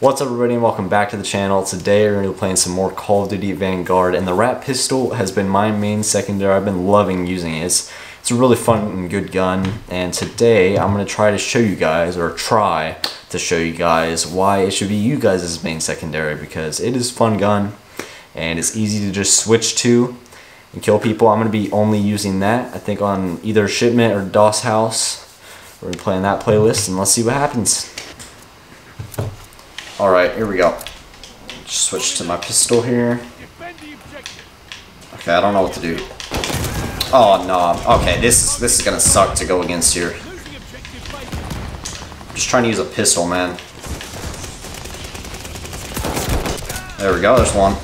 What's up everybody and welcome back to the channel. Today we're going to be playing some more Call of Duty Vanguard and the RATT Pistol has been my main secondary. I've been loving using it. It's, it's a really fun and good gun and today I'm going to try to show you guys or try to show you guys why it should be you guys' main secondary because it is fun gun and it's easy to just switch to and kill people. I'm going to be only using that I think on either Shipment or Das Haus. We're going to play on that playlist and let's see what happens. Alright, here we go. Just switch to my pistol here. Okay, I don't know what to do. Oh no. Okay, this is this is gonna suck to go against here. Just trying to use a pistol, man. There we go, there's one.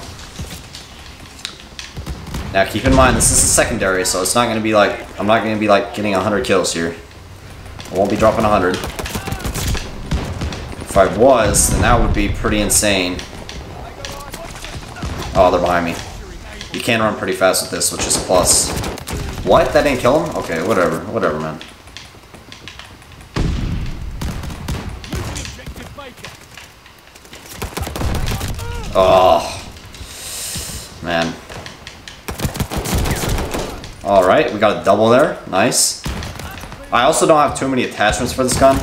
Now keep in mind this is a secondary, so it's not gonna be like I'm not gonna be like getting hundred kills here. I won't be dropping hundred. If I was, then that would be pretty insane. Oh, they're behind me. You can run pretty fast with this, which is a plus. What? That didn't kill him? Okay, whatever. Whatever, man. Oh. Man. Alright, we got a double there. Nice. I also don't have too many attachments for this gun.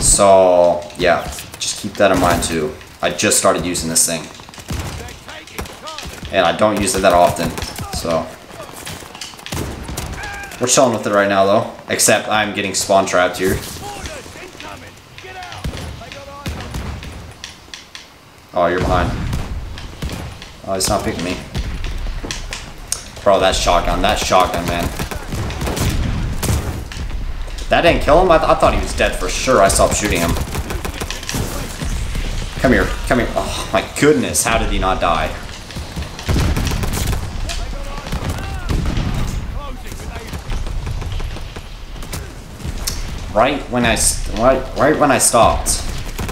So, yeah, just keep that in mind too. I just started using this thing. And I don't use it that often, so. We're chilling with it right now though. Except I'm getting spawn trapped here. Oh, you're behind. Oh, he's not picking me. Bro, that shotgun, that shotgun, man. That didn't kill him? I, th I, thought he was dead for sure. I stopped shooting him. Come here. Come here. Oh, my goodness. How did he not die? Right when I right, right when I stopped,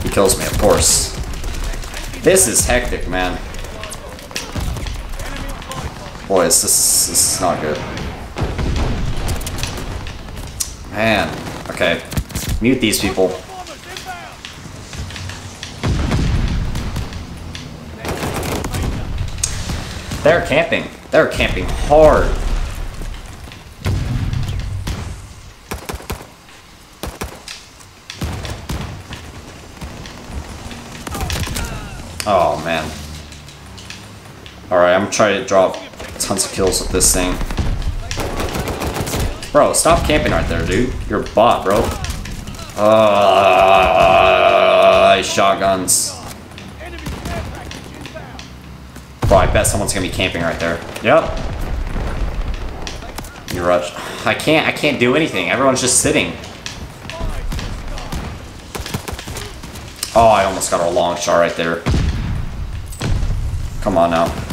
he kills me, of course. This is hectic, man. Boys, this, this is not good. Man. Okay. Mute these people. They're camping. They're camping hard. Oh, man. Alright, I'm trying to drop tons of kills with this thing. Bro, stop camping right there, dude. You're a bot, bro. Uh, shotguns. Bro, I bet someone's gonna be camping right there. Yep. You rush. I can't, I can't do anything. Everyone's just sitting. Oh, I almost got a long shot right there. Come on now.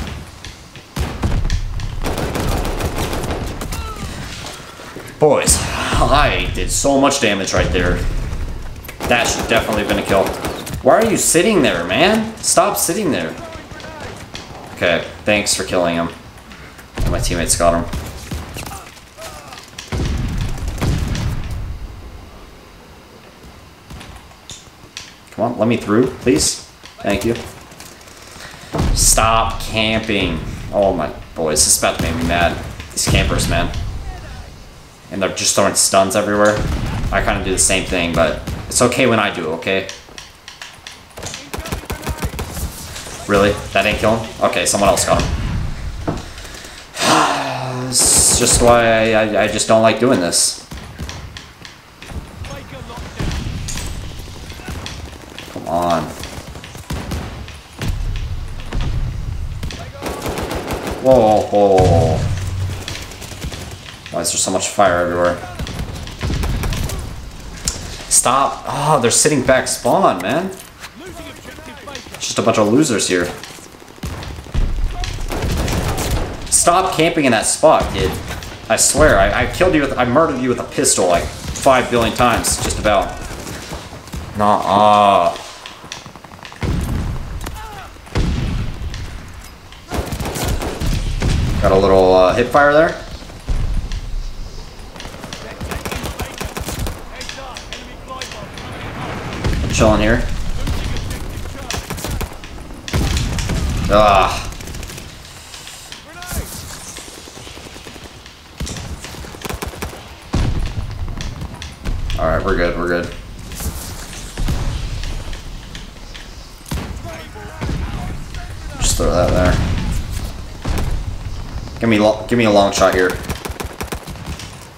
Boys, I did so much damage right there. That should definitely have been a kill. Why are you sitting there, man? Stop sitting there. Okay, thanks for killing him. My teammates got him. Come on, let me through, please. Thank you. Stop camping. Oh my boys, this is about to make me mad. These campers, man and they're just throwing stuns everywhere. I kind of do the same thing, but it's okay when I do, okay? Really? That didn't kill him? Okay, someone else got him. it's just why I, I, I just don't like doing this. Come on. Whoa, whoa, whoa. Why is there so much fire everywhere? Stop! Oh, they're sitting back spawn, man. Just a bunch of losers here. Stop camping in that spot, kid. I swear, I, I killed you with- I murdered you with a pistol like five billion times, just about. Nah, -uh. Got a little uh, hip fire there. Chilling here. Ah. Alright, we're good, we're good. Just throw that there. Give me, give me a long shot here.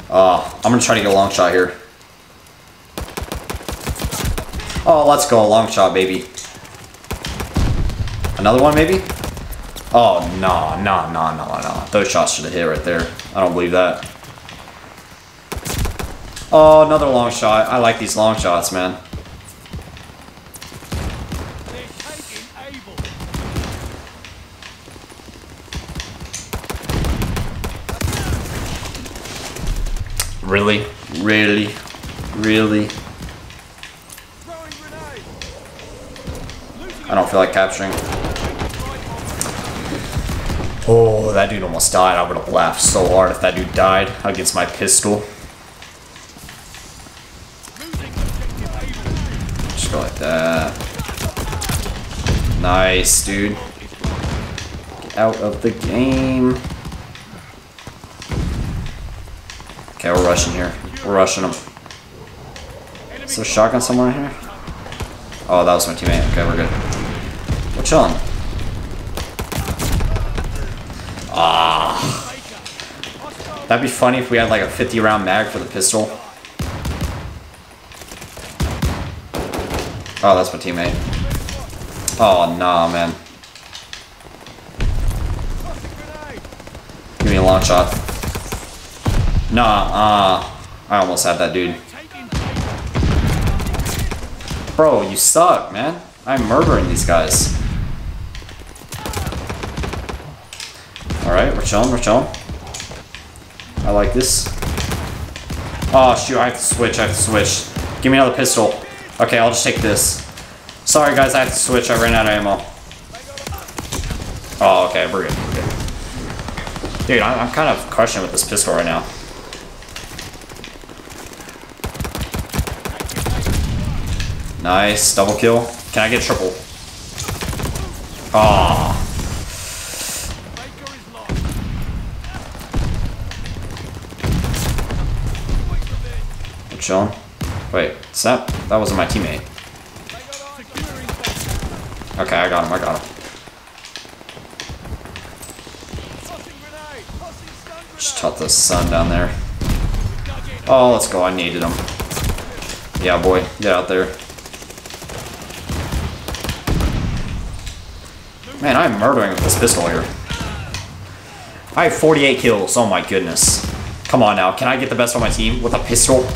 Uh, I'm gonna try to get a long shot here. Oh, let's go, A long shot, baby. Another one, maybe? Oh, no, no, no, no, no. Those shots should have hit right there. I don't believe that. Oh, another long shot. I like these long shots, man. Really? Really? Really? I don't feel like capturing. Oh, that dude almost died. I would have laughed so hard if that dude died against my pistol. Just go like that. Nice, dude. Get out of the game. Okay, we're rushing here. We're rushing them. Is there a shotgun somewhere in here? Oh, that was my teammate. Okay, we're good. We're chilling. Ah. That'd be funny if we had like a 50 round mag for the pistol. Oh, that's my teammate. Oh, nah, man. Give me a long shot. Nah, uh, I almost had that dude. Bro, you suck, man. I'm murdering these guys. Alright, we're chilling, we're chilling. I like this. Oh, shoot, I have to switch, I have to switch. Give me another pistol. Okay, I'll just take this. Sorry, guys, I have to switch. I ran out of ammo. Oh, okay, we're good, we're good. Dude, I'm, kind of crushing with this pistol right now. Nice, double kill. Can I get triple? Ah. I'm chilling. Wait, that that wasn't my teammate? Okay, I got him. I got him. Just taught the sun down there. Oh, let's go. I needed him. Yeah, boy. Get out there. Man, I'm murdering with this pistol here. I have 48 kills. Oh my goodness. Come on now. Can I get the best on my team with a pistol?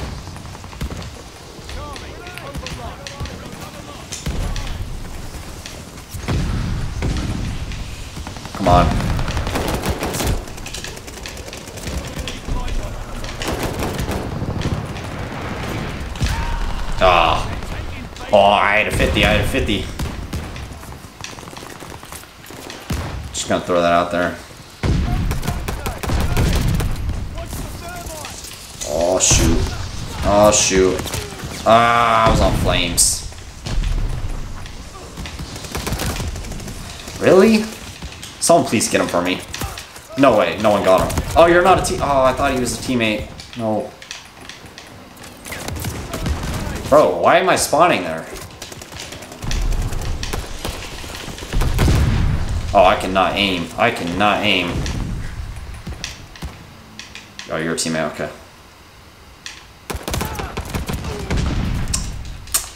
Ah. Oh. oh, I had a 50. I had a 50. Just gonna throw that out there. Oh, shoot. Oh, shoot. Ah, I was on flames. Really? Someone please get him for me. No way, no one got him. Oh, you're not a team. Oh, I thought he was a teammate. No. Bro, why am I spawning there? Oh, I cannot aim. I cannot aim. Oh, you're a teammate, okay.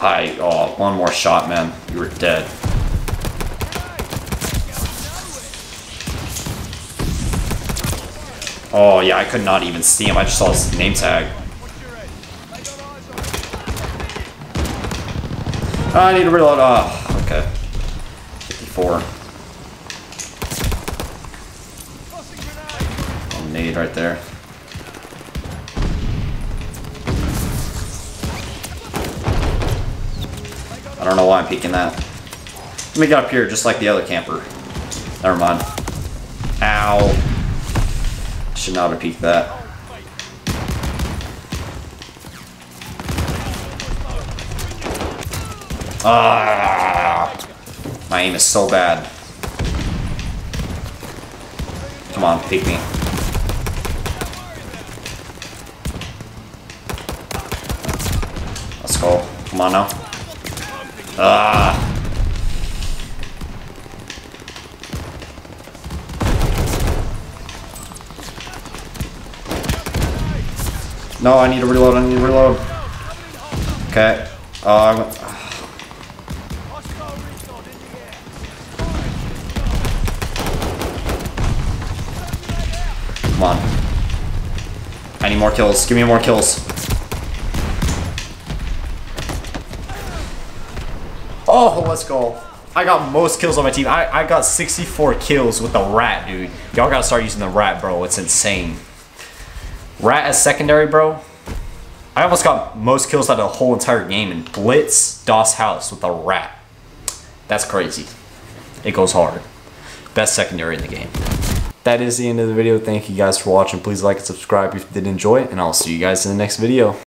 I, oh, one more shot, man. You were dead. Oh, yeah, I could not even see him. I just saw his name tag. I need to reload. Oh, okay. 54. Oh, nade right there. I don't know why I'm peeking that. Let me get up here just like the other camper. Never mind. Ow. Should not have peeked that. Ah, my aim is so bad. Come on, peek me. Let's go. Come on now. Ah. No, I need to reload, I need to reload. Okay. I'm, Come on. I need more kills. Give me more kills. Oh, let's go. I got most kills on my team. I, I got 64 kills with the RATT, dude. Y'all gotta start using the RATT, bro. It's insane. RATT as secondary, bro. I almost got most kills out of the whole entire game in Blitz Das Haus with a RATT. That's crazy. It goes hard. Best secondary in the game. That is the end of the video. Thank you guys for watching. Please like and subscribe if you did enjoy it, and I'll see you guys in the next video.